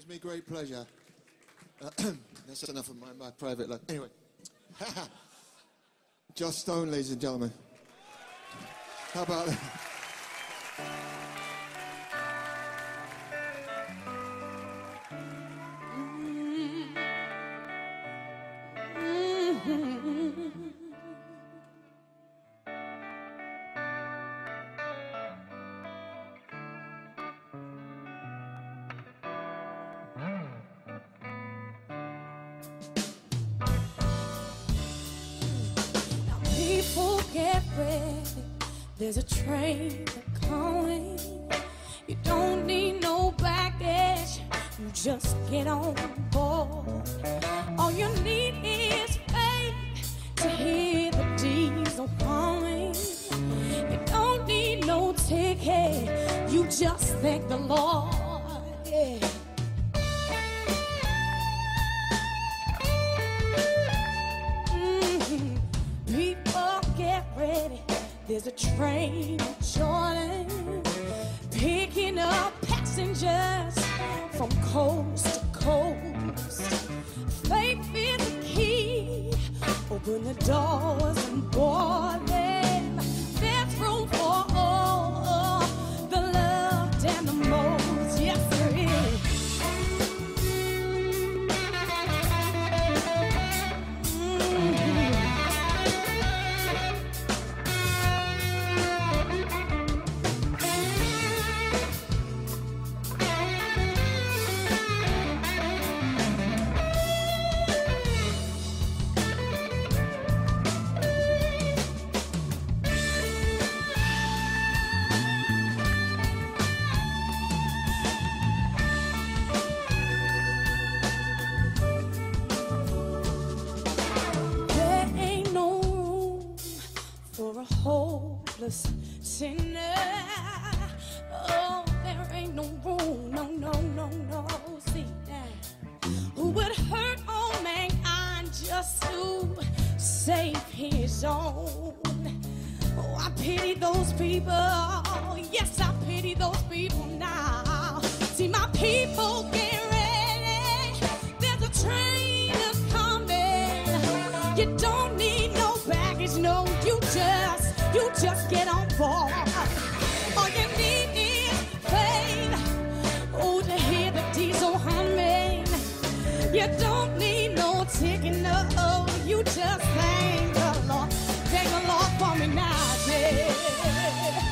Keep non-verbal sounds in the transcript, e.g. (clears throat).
Gives me great pleasure. Uh, (clears throat) that's enough of my, my private life. Anyway, (laughs) Joss Stone, ladies and gentlemen. How about that? (laughs) get ready. There's a train coming. You don't need no baggage. You just get on board. All you need is faith to hear the diesel humming. You don't need no ticket. You just thank the Lord. Yeah. There's a train joining, picking up passengers from coast to coast. Faith is the key. Open the doors and board hopeless sinner. Oh, there ain't no room, no, no, no, no. See that? Who would hurt all mankind just to save his own? Oh, I pity those people. Yes, I pity those people now. See, my people get ready. There's a train that's coming. You don't need no baggage, no. You just, you just get need no ticket, no. You just thank the Lord. Thank the Lord for me now, yeah.